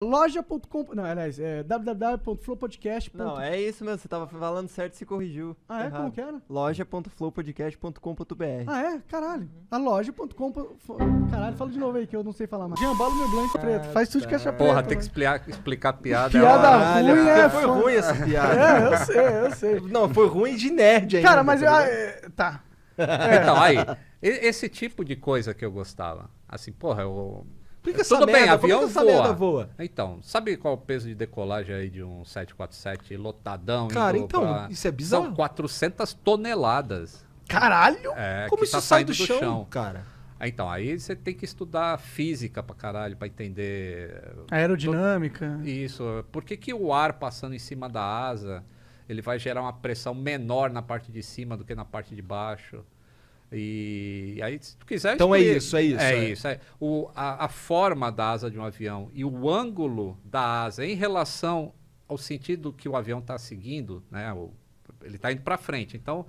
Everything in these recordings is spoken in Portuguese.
Loja.com. Não, aliás, é www.flowpodcast. Não, é isso mesmo, você tava falando certo e se corrigiu. Ah, é? Errado. Como que era? loja.flowpodcast.com.br Ah, é? Caralho. A loja.com. Caralho, fala de novo aí que eu não sei falar mais. Jean, bola meu blanco preto. Faz tudo de caixa preta. Porra, tem que explicar, explicar a piada. Piada Caralho, ruim é foi ruim essa piada. É, eu sei, eu sei. Não, foi ruim de nerd ainda. Cara, mas. tá ah, é, tá. Então, aí, esse tipo de coisa que eu gostava. Assim, porra, eu. Explica essa Tudo bem, merda, como avião que essa voa. merda voa. Então, sabe qual é o peso de decolagem aí de um 747 lotadão? Cara, então, pra- isso é bizarro. São 400 toneladas. Caralho! É, Como que isso tá sai saindo do chão, cara? Ah, Então, aí você tem que estudar física pra caralho, pra entender Aerodinâmica. isso. Por que, que o ar passando em cima da asa, ele vai gerar uma pressão menor na parte de cima do que na parte de baixo? E aí, se tu quiser... Então é isso, é isso, É, é. isso. É. O, a, a forma da asa de um avião e o ângulo da asa em relação ao sentido que o avião está seguindo, né? o- ele está indo para frente. Então,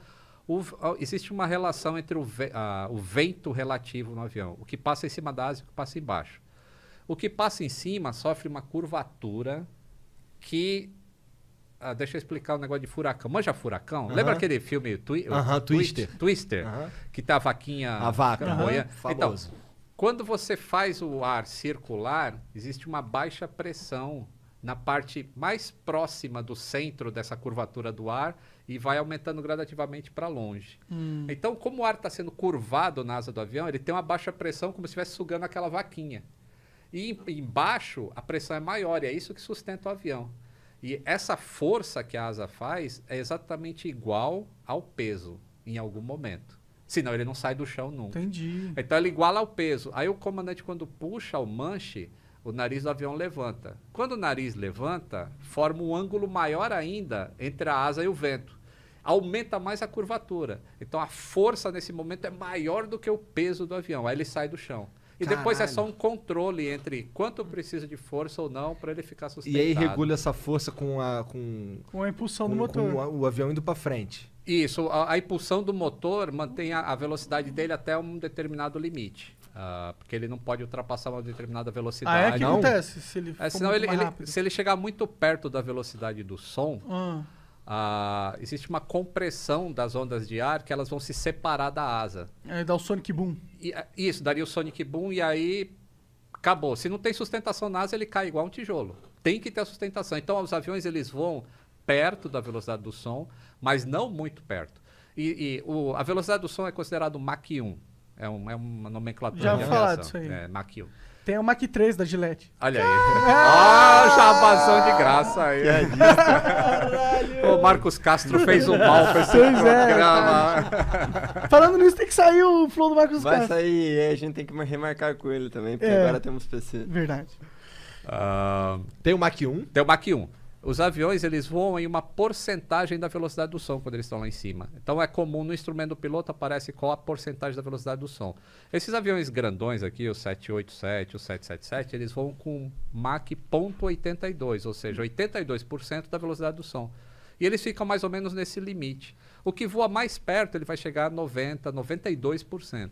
o existe uma relação entre o, ve- a- o vento relativo no avião. O que passa em cima da asa e o que passa embaixo. O que passa em cima sofre uma curvatura que. Ah, deixa eu explicar o negócio de furacão. Manja furacão? Aham. Lembra aquele filme Twi Aham, Twist- Twister. Twister. Aham. Que tá a vaquinha. A vaca. Então, quando você faz o ar circular, existe uma baixa pressão na parte mais próxima do centro dessa curvatura do ar e vai aumentando gradativamente para longe. Hum. Então, como o ar está sendo curvado na asa do avião, ele tem uma baixa pressão como se estivesse sugando aquela vaquinha. E em- embaixo a pressão é maior e é isso que sustenta o avião. E essa força que a asa faz é exatamente igual ao peso em algum momento. Senão ele não sai do chão nunca. Entendi. Então ele iguala ao peso. Aí o comandante, quando puxa o manche, o nariz do avião levanta. Quando o nariz levanta, forma um ângulo maior ainda entre a asa e o vento. Aumenta mais a curvatura. Então a força nesse momento é maior do que o peso do avião. Aí ele sai do chão. E depois é só um controle entre quanto precisa de força ou não para ele ficar E sustentado. aí regula essa força com a com, Com a impulsão do com- motor. com a- o avião indo pra frente. Isso, a, a impulsão do motor mantém a, a velocidade dele até um determinado limite. Ah, porque ele não pode ultrapassar uma determinada ah, velocidade. é? O que não? acontece se ele É, for senão muito ele, mais ele- se ele chegar muito perto da velocidade do som, Ah, existe uma compressão das ondas de ar que elas vão se separar da asa. aí dá o Sonic Boom. E, ah, isso, daria o Sonic Boom e aí acabou. Se não tem sustentação na asa, ele cai igual um tijolo. Tem que ter a sustentação. Então, os aviões eles voam perto da velocidade do som, mas não muito perto. E, e o- a velocidade do som é considerado Mach 1. É, um- é uma nomenclatura Já de aviação. disso aí. É, Mach 1. Tem o Mach 3 da Gillette. Olha aí. Ah, jabazão de graça aí. O Marcos Castro fez um mal pra esse Pois é, programa. Falando nisso, tem que sair o flow do Marcos Vai Castro. sair, e aí a gente tem que remarcar com ele também, porque É. agora temos PC. Verdade. Ah, Tem o Mach 1. Tem o Mach 1. Os aviões eles voam em uma porcentagem da velocidade do som quando eles estão lá em cima. Então é comum no instrumento do piloto aparece qual a porcentagem da velocidade do som. Esses aviões grandões aqui, o 787, o 777, eles voam com Mach 0.82, ou seja, 82% da velocidade do som. E eles ficam mais ou menos nesse limite. O que voa mais perto, ele vai chegar a 90, 92%.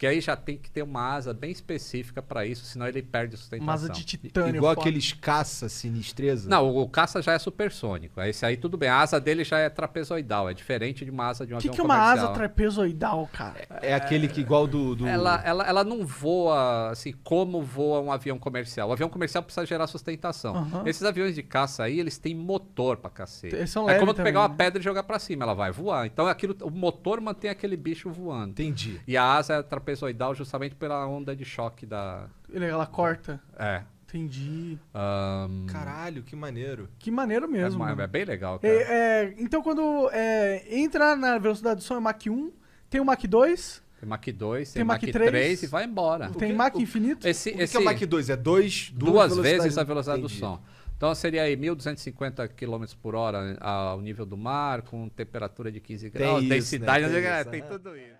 Porque aí já tem que ter uma asa bem específica para isso, senão ele perde a sustentação. Uma asa de titânio. Igual foda. aqueles caça sinistreza. Não, o, o caça já é supersônico. Esse aí tudo bem. A asa dele já é trapezoidal. É diferente de uma asa de um O que, avião que é uma asa comercial. trapezoidal, cara? É aquele que igual do. do... Ela, ela, ela não voa assim como voa um avião comercial. O avião comercial precisa gerar sustentação. Aham. Esses aviões de caça aí, eles têm motor pra cacete. Eles são é como tu pegar uma né? pedra e jogar pra cima, ela vai voar. Então aquilo, o motor mantém aquele bicho voando. Entendi. E a asa é trapezoidal justamente pela onda de choque da. Ela corta. É. Entendi. Ahn, Caralho, que maneiro. Que maneiro é, mesmo. mano. é bem legal, cara. É, é, então, quando é, entra na velocidade do som é Mach 1, tem o Mach 2, Tem Mach 2, tem, Tem Mach Mach 3, 3 e vai embora. tem Mach infinito. Esse, O que, esse, que é Mach 2? É dois, duas velocidades- vezes a velocidade Entendi. do som. Então seria aí 1.250 km por hora ao nível do mar, com temperatura de 15 Tem graus, isso, densidade, né? Tem isso, tem aham. tudo isso.